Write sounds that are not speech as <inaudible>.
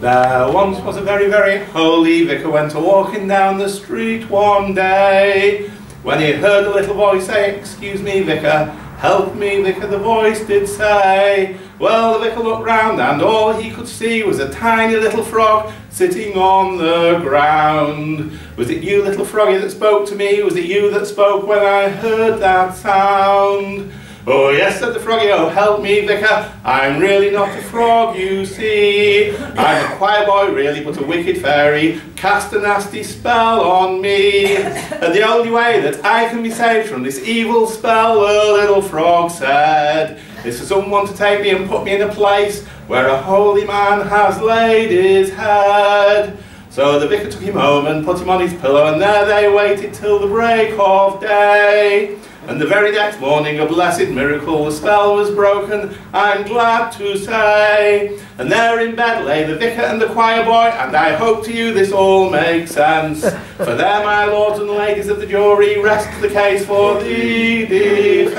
There once was a very, very holy vicar went a walking down the street one day. When he heard a little voice say, Excuse me, vicar, help me, vicar, the voice did say. Well, the vicar looked round and all he could see was a tiny little frog sitting on the ground. Was it you, little froggy, that spoke to me? Was it you that spoke when I heard that sound? Oh yes, said the froggy, oh help me, vicar, I'm really not a frog, you see. I'm a choir boy, really, but a wicked fairy cast a nasty spell on me. And the only way that I can be saved from this evil spell, the little frog said, is for someone to take me and put me in a place where a holy man has laid his head. So the vicar took him home and put him on his pillow, and there they waited till the break of day. And the very next morning, a blessed miracle, the spell was broken, I'm glad to say. And there in bed lay the vicar and the choir boy, and I hope to you this all makes sense. <laughs> For there, my lords and ladies of the jury, rests the case for the defence.